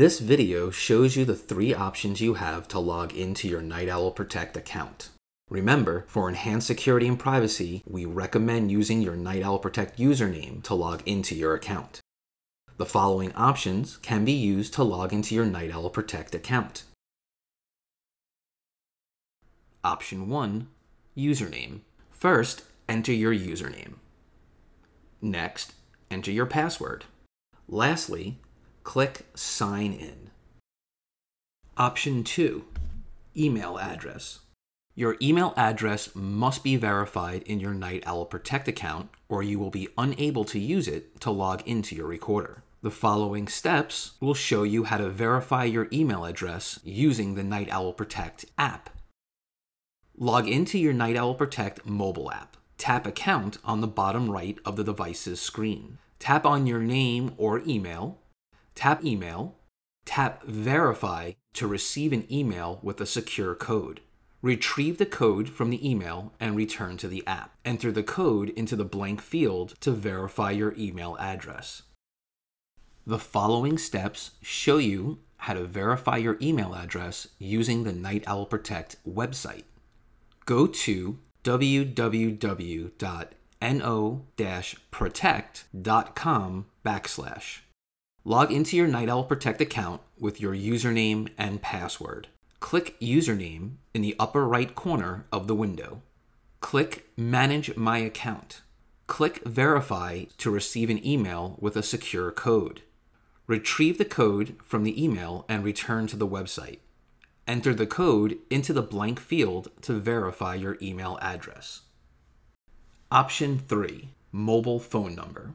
This video shows you the three options you have to log into your Night Owl Protect account. Remember, for enhanced security and privacy, we recommend using your Night Owl Protect username to log into your account. The following options can be used to log into your Night Owl Protect account. Option 1 Username. First, enter your username. Next, enter your password. Lastly, click Sign In. Option 2 Email address. Your email address must be verified in your Night Owl Protect account, or you will be unable to use it to log into your recorder. The following steps will show you how to verify your email address using the Night Owl Protect app. Log into your Night Owl Protect mobile app. Tap Account on the bottom right of the device's screen. Tap on your name or email. Tap Email. Tap Verify to receive an email with a secure code. Retrieve the code from the email and return to the app. Enter the code into the blank field to verify your email address. The following steps show you how to verify your email address using the Night Owl Protect website go to www.no-protect.com backslash. Log into your Night Owl Protect account with your username and password. Click Username in the upper right corner of the window. Click Manage My Account. Click Verify to receive an email with a secure code. Retrieve the code from the email and return to the website. Enter the code into the blank field to verify your email address. Option 3 Mobile Phone Number.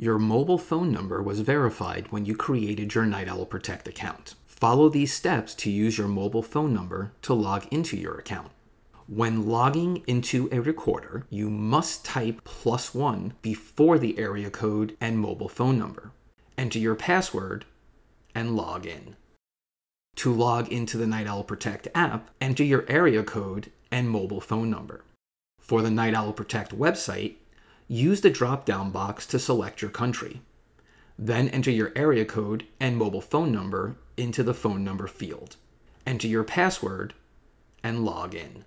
Your mobile phone number was verified when you created your Night Owl Protect account. Follow these steps to use your mobile phone number to log into your account. When logging into a recorder, you must type plus one before the area code and mobile phone number. Enter your password and log in. To log into the Night Owl Protect app, enter your area code and mobile phone number. For the Night Owl Protect website, use the drop down box to select your country. Then enter your area code and mobile phone number into the phone number field. Enter your password and log in.